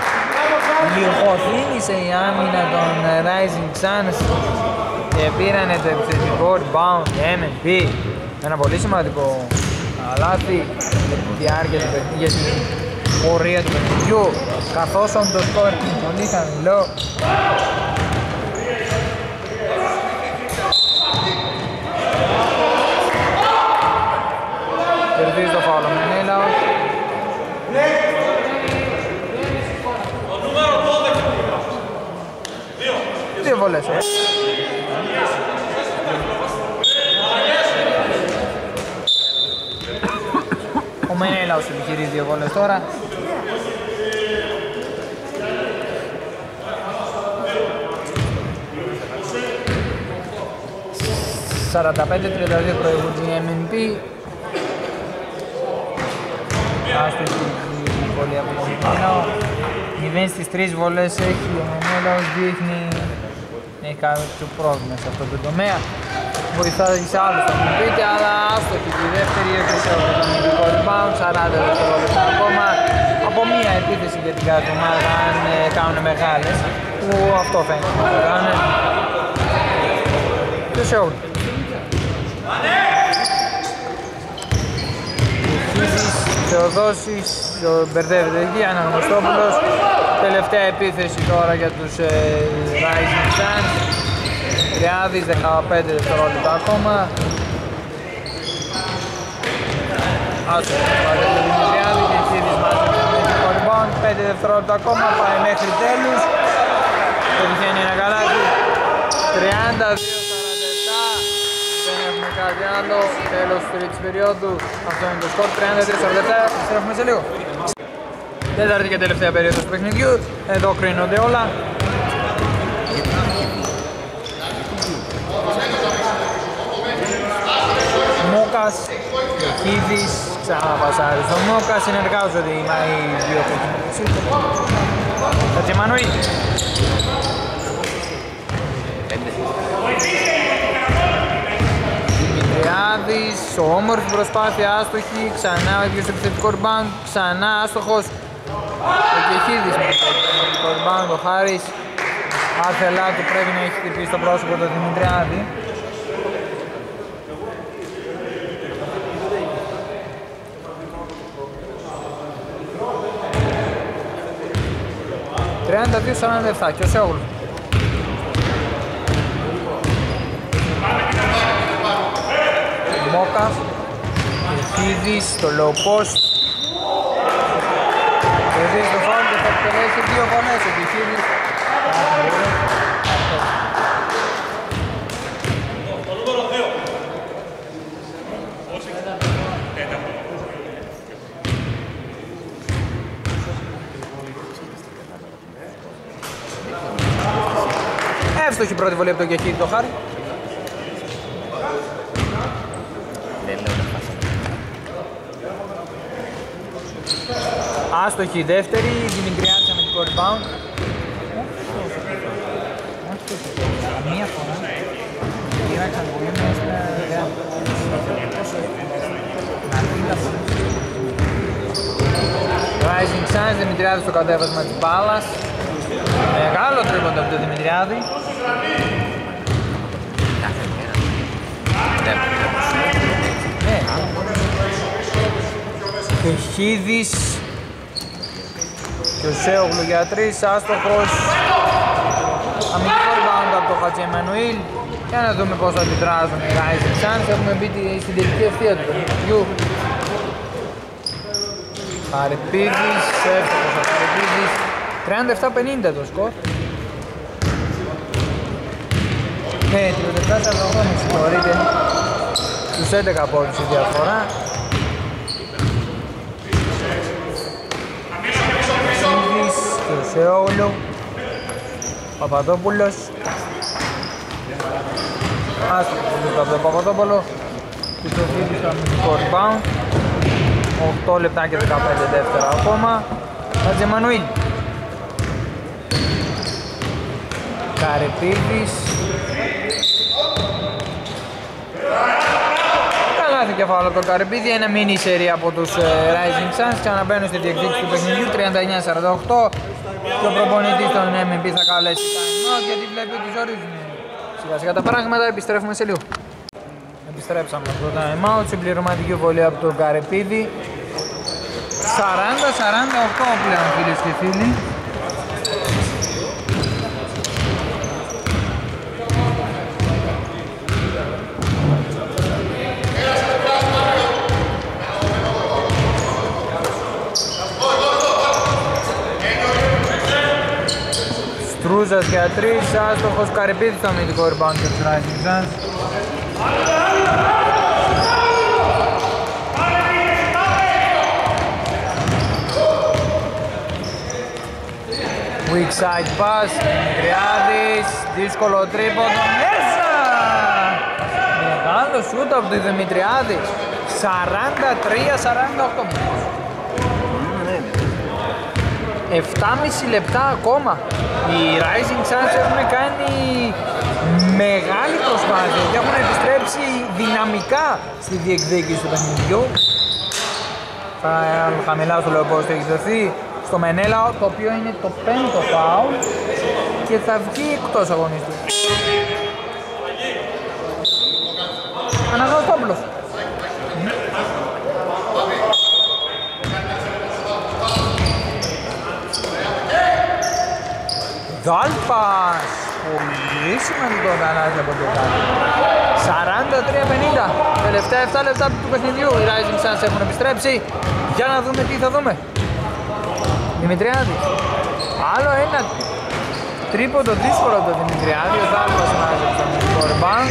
Λιχοθύμησε η άμυνα των ε, Rising Suns και πήρανε το επιθετικό rebound MNP. Ένα πολύ σημαντικό λάθη για τη διάρκεια του παιχνιδιού, για την πορεία του παιχνιδιού καθώς το σκορ είναι πολύ χαμηλό Κερδίζει το φάουλο Μενέλαος. Βολές. ε. Ο Μενέλαος επιχειρεί δύο βολές τώρα. Σαράντα-πέντε, 32 προηγούν η MNP. Άστοχη η βολή από τον Μινό. Μηδέν στις τρεις βολές έχει ο Μενέλαος, δείχνει έχει κάποιο πρόβλημα σε αυτό το τομέα. Βοηθάει σε άλλους θα μου πείτε, αλλά άστοχη τη δεύτερη έπεσε από τον ειδικό rebound, 40 δευτερόλεπτα ακόμα. Από μία επίθεση για την κάθε ομάδα, αν ε, κάνουν μεγάλες, που αυτό φαίνεται να το κάνουν. Και σε όλους. Χίδης, Θεοδόσης, το μπερδεύεται εκεί, Αναγνωστόπουλος. Τελευταία επίθεση τώρα για τους ε, Rising Suns. Τριάδης, 15 δευτερόλεπτα ακόμα. Άσο, πάρε το Δημητριάδη και Χίδης μαζί με το rebound. 5 δευτερόλεπτα ακόμα, πάει μέχρι τέλους. Το βγαίνει ένα καλάθι. 32 δεν έχουμε κάτι άλλο. Τέλος της τρίτης περίοδου. Αυτό είναι το σκορ. 33-47. Επιστρέφουμε σε λίγο. Τέταρτη και τελευταία περίοδος του παιχνιδιού. Εδώ κρίνονται όλα. Μόκας, Κίδης, ξαναπασάρει στο Μόκας, συνεργάζονται οι δύο παιχνίδες. Κατσιμανουή. Δημητριάδης, όμορφης προσπάθειας, άστοχη, ξανά ο ίδιος επιθετικό rebound, ξανά άστοχος. Ο Κεχίδης με το επιθετικό rebound, ο Χάρης. Άθελά του πρέπει να έχει χτυπήσει το πρόσωπο του Δημητριάδη. Τριάντα δύο σαράντα εφτά και ο Σέγουλ. Μόκας, Κεχίδης, το low post. Κερδίζει το φάουλ και θα εκτελέσει δύο γονές ο Κεχίδης. Το νούμερο 2. Εύστοχη πρώτη βολή από τον Κεχίδη το χάρη. Δεν λέω να χάσει. Άστοχη η δεύτερη, Δημητριάδης με το rebound. Μία φορά πήραξαν πολύ μέσα Rising Suns, Δημητριάδης στο κατέβασμα της μπάλας. Μεγάλο τρίποντο από τον Δημητριάδη. Κάθε μέρα. Δεν Ναι. Και Χίδης και ο Σέογλου για τρεις, άστοχος. Αμυντικό rebound από τον Χατζη Εμμανουήλ. Για να δούμε πώς θα αντιδράσουν οι Rising Suns. Έχουμε μπει τη- στην τελική ευθεία του παιχνιδιού. Χαρυπίδης, εύστοχος ο Χαρυπίδης. 37-50 το σκορ. Ναι, 37-48 με συγχωρείτε. στους 11 πόντους η διαφορά. Και ο Σεόγλου. Παπαδόπουλος. Άστο από τον Παπαδόπουλο. Και το Σίδης στο αμυντικό rebound. 8 λεπτά και 15 δεύτερα ακόμα. Χατζεμανουήλ. Καρεπίδης. Καλάθι κεφάλαιο από τον Καρεπίδη, ένα μίνι σερί από τους ε, Rising Suns και αναμπαίνουν στη διεκδίκηση του παιχνιδιού 39-48 και ο προπονητής των MMP θα καλέσει time out γιατί βλέπει ότι ζορίζουν σιγά σιγά τα πράγματα, επιστρέφουμε σε λίγο. Επιστρέψαμε από το time out, συμπληρωματική βολή από τον Καρεπίδη. 40-48 πλέον φίλες και φίλοι Στρούζας για τρεις, άστοχος Καρυπίδης στο αμυντικό rebound και τους Rising Suns. Weak side pass, Δημητριάδης, δύσκολο τρίποντο, μέσα! Μεγάλο σούτ από τον Δημητριάδη, 43-48. 7,5 λεπτά ακόμα. Οι Rising Suns έχουν κάνει μεγάλη προσπάθεια και έχουν επιστρέψει δυναμικά στη διεκδίκηση του παιχνιδιού. Θα χαμηλά στο λεωπόστο έχει δοθεί στο Μενέλα, το οποίο είναι το πέμπτο φάουλ και θα βγει εκτός αγωνιστή. Αναγνωστόπουλος. Δάλπας. Πολύ σημαντικό κανάλι από το κάτω. 43-50. Τελευταία 7 λεπτά του παιχνιδιού. Οι Rising Suns έχουν επιστρέψει. Για να δούμε τι θα δούμε. Δημητριάδη. Άλλο ένα τρίποντο δύσκολο το Δημητριάδη. Ο Δάλπας μάζεψε τον κορμπάν.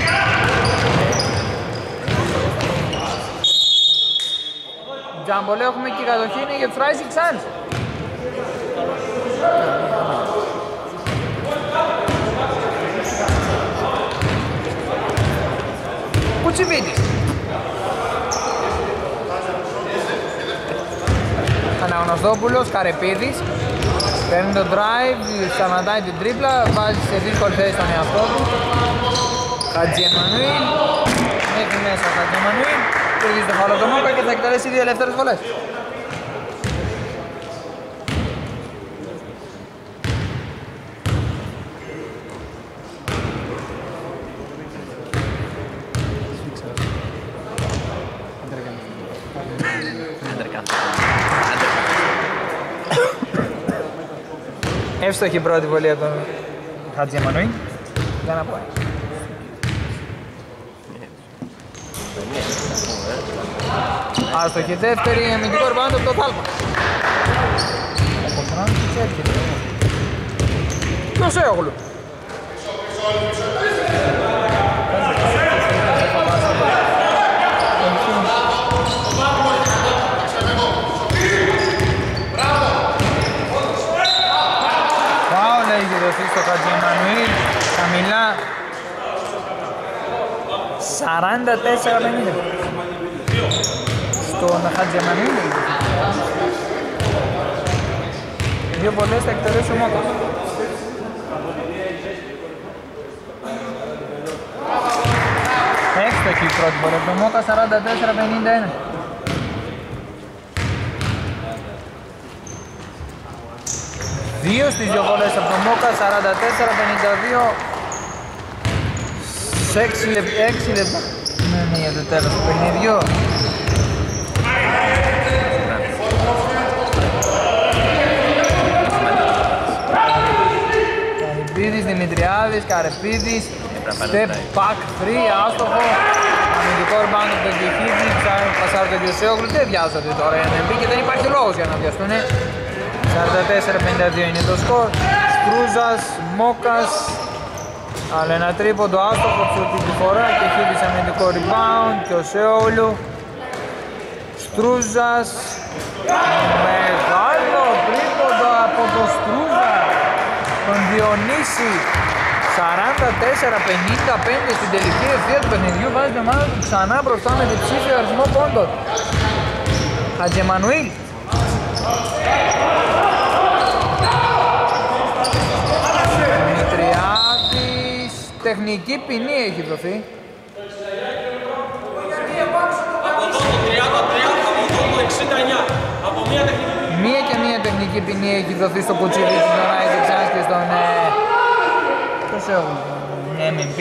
Τζαμπολέ έχουμε και η κατοχή είναι για τους Rising Suns. Κουτσιβίτης. Αναγνωστόπουλος, Καρεπίδης. Παίρνει το drive, σταματάει την τρίπλα, βάζει σε δύσκολη θέση τον εαυτό του. Χατζη Εμμανουήλ. Μέχρι μέσα ο Χατζη Εμμανουήλ. Κερδίζει το φάλο του Μόκα και θα εκτελέσει δύο ελεύθερες βολές. Εύστοχη η πρώτη βολή από τον Χατζη Εμμανουήλ. Για να πάει. Άστοχη δεύτερη, αμυντικό rebound από το Θάλμα. Από τον άλλο της έρχεται. Ποιος Έογλου. Φάουλ έχει δοθεί στο Χατζη Εμμανουήλ. Χαμηλά. 44-50 στον Χατζη Εμμανουήλ έχει δοθεί. Δύο πολλές θα εκτελέσει ο Μόκος. Έξτοχη η πρώτη πορεία από τον Μόκα 44-51. Δύο στις δύο βόλες από τον Μόκα 44-52 σε 6 λεπτά, 6 λεπτά ναι, ναι, για το τέλος του παιχνιδιού. Καρυπίδης, Δημητριάδης, Καρεπίδης, step back 3, άστοχο, αμυντικό rebound από τον Κεχίδη, πασάρει τον Διοσέογλου, δεν βιάζονται τώρα οι NMB και δεν υπάρχει λόγος για να βιαστούν. 44-52 είναι το σκορ, Στρούζας, Μόκας, Άλλο ένα τρίποντο άστοχο από τη φορά και χείλης αμυντικό rebound και ο Σέολου. Στρούζας. Μεγάλο τρίποντο από το Στρούζα. Τον Διονύση. 44-55 στην τελική ευθεία του παιχνιδιού βάζει την ομάδα του ξανά μπροστά με διψήφιο αριθμό πόντων. Χατζεμανουήλ. Δημητριάδης. Τεχνική ποινή έχει δοθεί. Από εδώ το 33, από εδώ το 69. Από μία τεχνική. Μία και μία τεχνική ποινή έχει δοθεί στο Κουτσίδι, στον Ράιζε Ξάνς και στον... Ε, πώς έχω, MMP.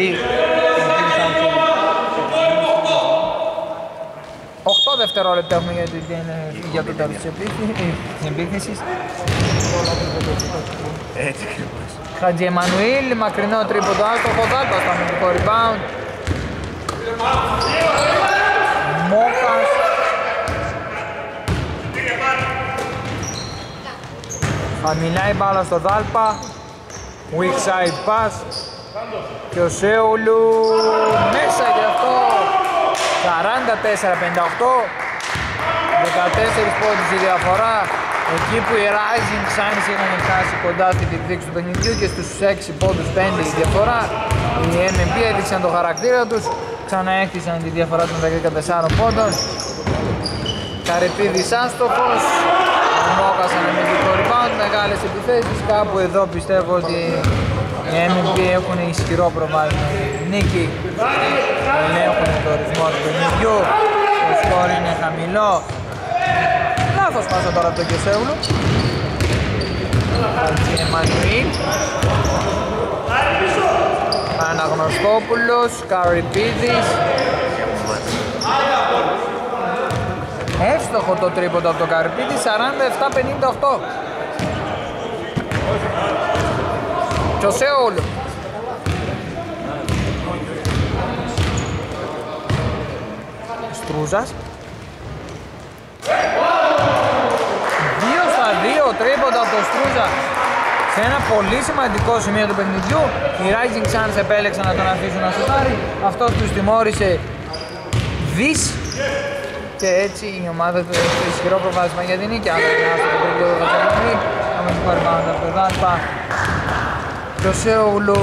8 δευτερόλεπτα έχουμε για, την, για το τέλος της επίθεσης- της επίθεσης. Έτσι ακριβώς. Χατζη Εμμανουήλ, μακρινό τρίποντο άστοχο, Δάλπας στο αμυντικό rebound. Μόκας. Χαμηλά η μπάλα στο Δάλπα. Weak side pass. Και ο Σέουλου μέσα γι' αυτό. 44-58. 14 πόντους η διαφορά. Εκεί που οι Rising Suns είχαν φτάσει κοντά στη διεκδίκηση του παιχνιδιού και στους 6 πόντους 5 η διαφορά. Οι MMP έδειξαν το χαρακτήρα τους, ξαναέχτισαν τη διαφορά των 14 πόντων. Καρυπίδης άστοχος, ο Μόκας αναμυντικό rebound, μεγάλες επιθέσεις. Κάπου εδώ πιστεύω ότι οι MMP έχουν ισχυρό προβάδισμα. Νίκη, ελέγχουν το ρυθμό του παιχνιδιού, το σκορ είναι χαμηλό. Λάθος πάσα τώρα από τον Κεσέουλου. Χατζη Εμμανουήλ. Αναγνωστόπουλος, Καρυπίδης. Εύστοχο το τρίποντο από τον Καρυπίδη, 47-58. Και ο Σέουλου. Στρούζας. 2 στα 2 τρίποντα από τον Στρούζα σε ένα πολύ σημαντικό σημείο του παιχνιδιού. Οι Rising Suns επέλεξαν να τον αφήσουν να σουτάρει. Αυτός τους τιμώρησε δις και έτσι η ομάδα του έχει ισχυρό προβάδισμα για την νίκη. Άλλο ένα στο παιχνίδι του Βατσαλινή. Πάμε την πάρει πάνω από το Δάλπα. Και ο Σέουλου.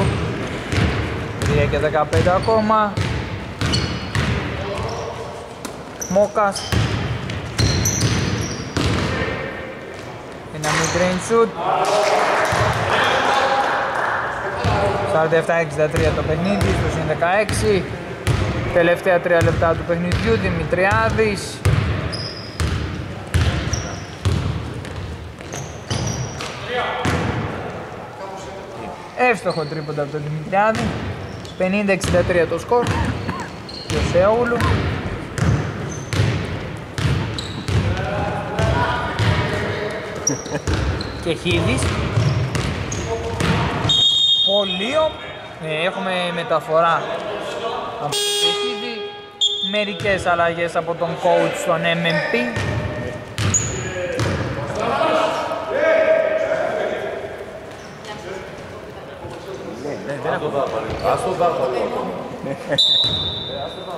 3 και 15 ακόμα. Μόκας. Ένα mid-range shoot. 47-63 το παιχνίδι, στο συν 16. Τελευταία 3 λεπτά του παιχνιδιού, Δημητριάδης. Εύστοχο τρίποντα από τον Δημητριάδη. 50-63 το σκορ. Και ο Σέουλου. Και Χίδης. Πολύ ο- ε, έχουμε μεταφορά από τον Χίδη. Μερικές αλλαγές από τον coach στον MMP. [laughs]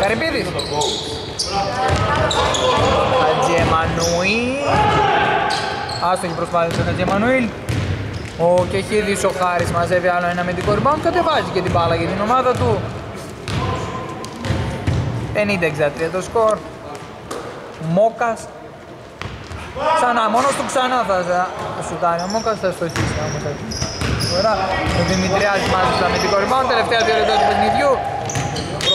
Καρυπίδης. Χατζιεμανουήλ. Άστοχη προσπάθεια του Χατζιεμανουήλ. Ο Κεχίδης ο Χάρης μαζεύει άλλο ένα αμυντικό rebound, κατεβάζει και την μπάλα για την ομάδα του. 50-63 το σκορ. Μόκας. Ξανά, μόνος του ξανά θα θα σουτάρει. Ο Μόκας θα στοχίσει όμως έτσι. Ωραία. Ο Δημητριάδης μάζει το αμυντικό rebound, τελευταία δύο λεπτά του παιχνιδιού.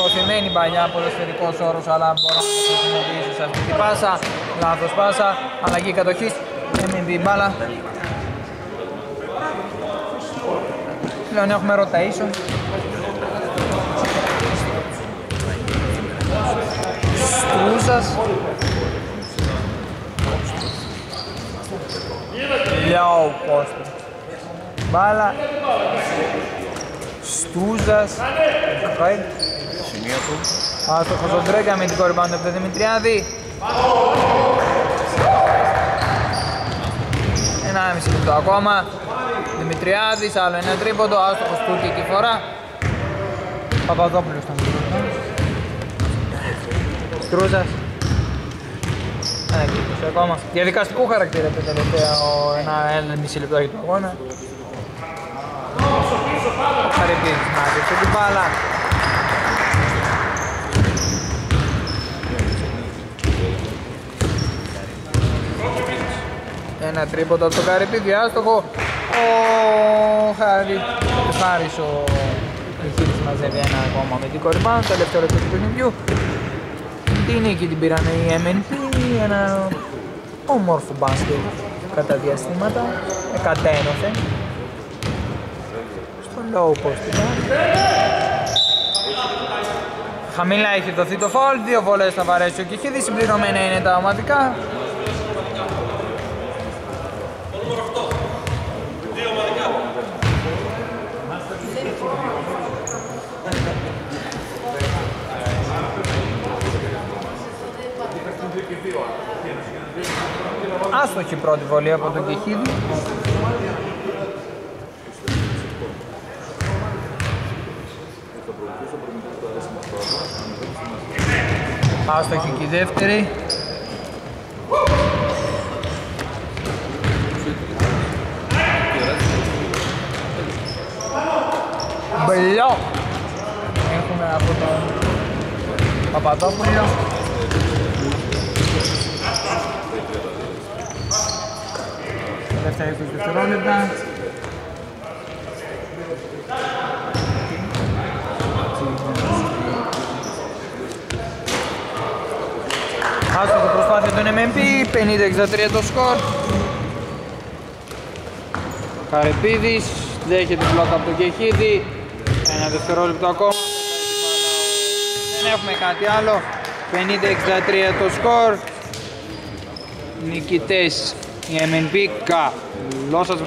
Προωθημένη παλιά ποδοσφαιρικός όρος, αλλά μπορεί να το χρησιμοποιήσει σε αυτή την πάσα. Λάθος πάσα, αλλαγή κατοχής. Έμεινε την μπάλα. Πλέον έχουμε rotation. Στρούσας. Low post. Μπάλα. Τούζας. Πάει. Σημείο του. Άστοχος ο Ντρέκα με την κορυμπάντα από τον Δημητριάδη. Ένα μισή λεπτό ακόμα. Δημητριάδης, άλλο ένα τρίποντο, άστοχος του και τη φορά. Παπαδόπουλος ήταν τρίποντος. Στρούζας. Ένα τρίποντος ακόμα. Διαδικαστικού χαρακτήρα το τελευταίο ένα, ένα μισή λεπτό για τον αγώνα. Χαρυπίδης να δείξει την μπάλα. Ένα τρίποντο από τον Καρυπίδη, άστοχο. Ο Χάρη, ο Χάρης ο Εχίδης μαζεύει ένα ακόμα με την κορυμπά, το τελευταίο λεπτό του παιχνιδιού. Την νίκη την πήραν οι MNP, ένα όμορφο μπάσκετ κατά διαστήματα, εκατένωθε. Στο low post ήταν. Χαμηλά έχει δοθεί το φόλ, δύο βολές θα βαρέσει ο Κιχίδης, συμπληρωμένα είναι τα ομαδικά. Άστοχη πρώτη βολή από τον Κεχίδη. Άστοχη και η δεύτερη. Μπλοκ! Έχουμε από τον Παπαδόπουλο. Τελευταία 20 δευτερόλεπτα. Άστοχη προσπάθεια των MMP, 50-63 το σκορ. Καρεπίδης, δέχεται μπλοκ από τον Κεχίδη. Ένα δευτερόλεπτο ακόμα. Δεν έχουμε κάτι άλλο. 50-63 το σκορ. Νικητές η MNP Καλό σας